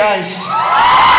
guys.